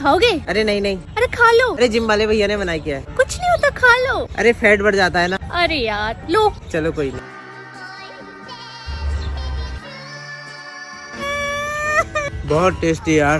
खाओगे? अरे नहीं नहीं। अरे खा लो। अरे जिम वाले भैया ने मना किया है। कुछ नहीं होता खा लो। अरे फैट बढ़ जाता है ना। अरे यार लो। चलो कोई नहीं। बहुत टेस्टी यार।